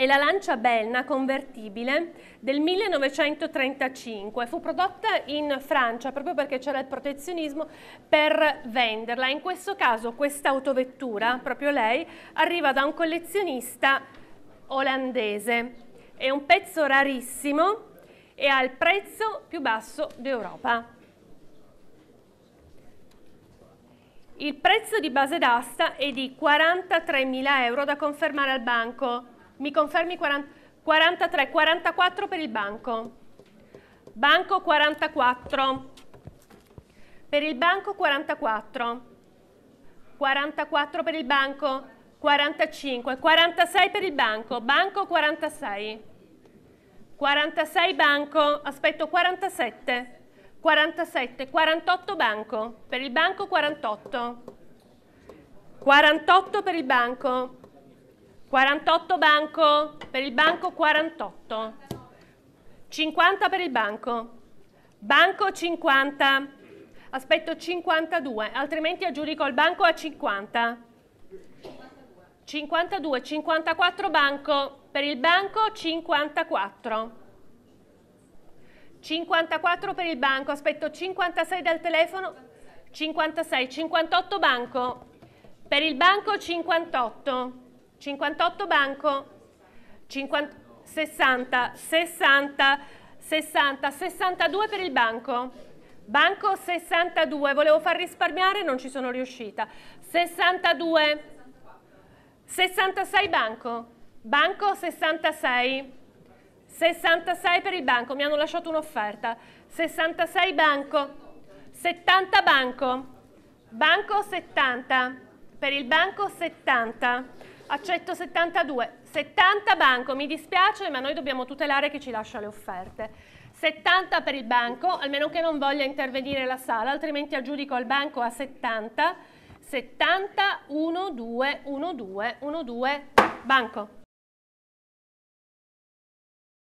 è la lancia Belna convertibile del 1935. Fu prodotta in Francia proprio perché c'era il protezionismo per venderla. In questo caso questa autovettura, proprio lei, arriva da un collezionista olandese. È un pezzo rarissimo e ha il prezzo più basso d'Europa. Il prezzo di base d'asta è di 43.000 euro da confermare al banco. Mi confermi 40, 43, 44 per il banco. Banco 44. Per il banco 44. 44 per il banco. 45. 46 per il banco. Banco 46. 46 banco. Aspetto 47. 47, 48 banco, per il banco 48, 48 per il banco, 48 banco, per il banco 48, 50 per il banco, banco 50, aspetto 52, altrimenti aggiudico il banco a 50, 52, 54 banco, per il banco 54. 54 per il banco, aspetto 56 dal telefono, 56, 58 banco, per il banco 58, 58 banco, 50, 60, 60, 60, 62 per il banco, banco 62, volevo far risparmiare, non ci sono riuscita, 62, 66 banco, banco 66, 66 per il banco, mi hanno lasciato un'offerta. 66 banco, 70 banco, banco 70, per il banco 70, accetto 72, 70 banco, mi dispiace ma noi dobbiamo tutelare chi ci lascia le offerte. 70 per il banco, almeno che non voglia intervenire la sala, altrimenti aggiudico il banco a 70, 70, 1, 2, 1, 2, 1, 2, banco.